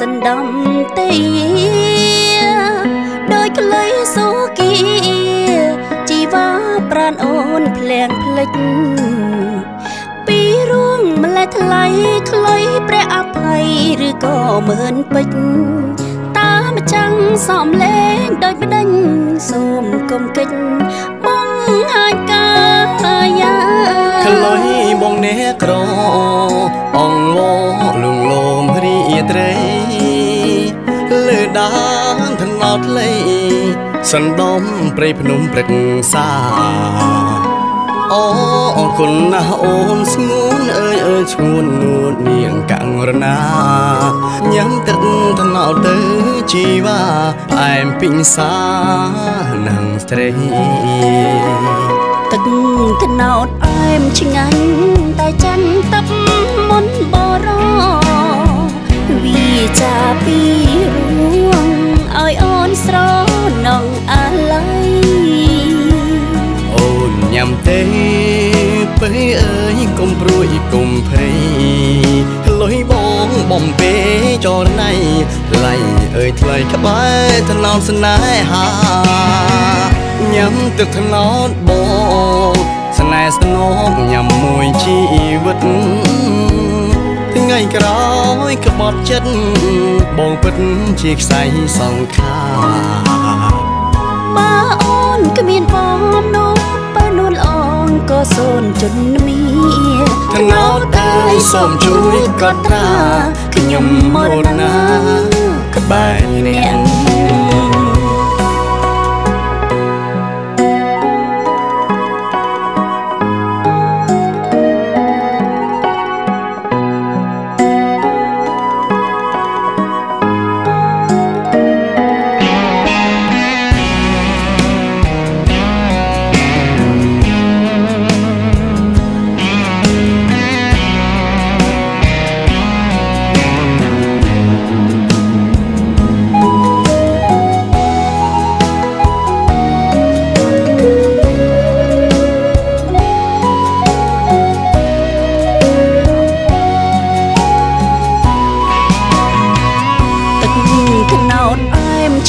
សណ្ដំទេដោយក្លីសូគីជីវ៉ាប្រានអូនភ្លៀងភ្លេចពីរួងម្លេះថ្លៃខ្លីព្រះអភ័យឬក៏មើលពេជ្រតាមចាំងសំលេងដូចម្ដេញសូមកុំកិច្ចបងហាញកាយាខ្លុយបងអ្នកក្រអងវលងលោមរីត្រីលើ ដានថ្នោតលៃសណ្ដំព្រៃភ្នំព្រឹកសាអូអរគុណណាស់អូនស្ងួនអើយអើយឈ្ងួននួននាងកាំងរណាញ៉ាំទឹកថ្នោតទៅជីវ៉ាផ្អែមពីសានឹងស្រីទឹកត្នោតអែមឆ្ងាញ់តែចាន់ទឹកមុនបរោវាចាពីរួ ងឲ្យអូនស្រនងអាឡ័យអូនញ៉ាំទេពេលអើយកុំព្រួយកុំភ័យលុយបងបំពេចរណៃថ្លៃអើយថ្លៃក្បែរថ្នោតស្នេហាញ៉ាំទឹកថ្នោតបងស្នេហ៍ស្នងញ៉ាំមួយជីវិត ថ្ងៃក្រោយក្បត់ចិត្តបងពិតជាខ្សែសង្ខាបើអូនគ្មានបងនោះបើនួនអងក៏សូនជន់មីថ្នោតអើយសូមជួយកត់ត្រាខ្ញុំមរណាក្បែរអ្នក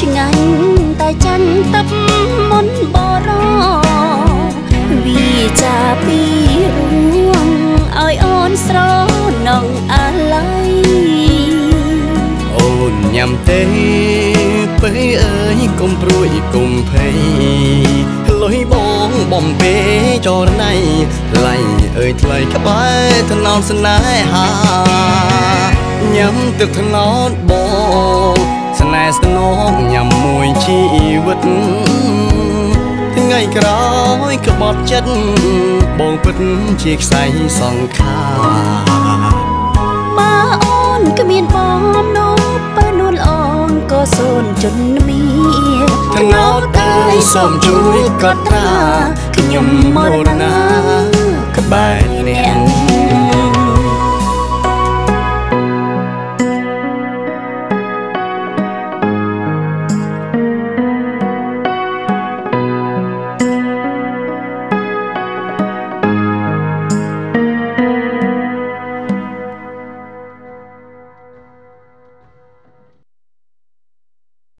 ឆ្ងាញ់តែចាញ់ទឹកមុនបរោវាចាពីរួងឲ្យអូនស្រនងអាឡ័យអូនញ៉ាំទេពេលអើយកុំព្រួយកុំភ័យលុយបងបំពេចរណៃថ្លៃអើយថ្លៃក្បែរថ្នោតស្នេហា ញ៉ាំទឹកថ្នោតបងស្នេហ៍ស្នងញ៉ាំមួយជីវិតថ្ងៃក្រោយក្បត់ចិត្តបងពិតជាខ្សែសង្ខាបើអូនគ្មានបងនោះបើនួនអងក៏សូនជន់មីថ្នោតអើយសូមជួយកត់ត្រាខ្ញុំមរណា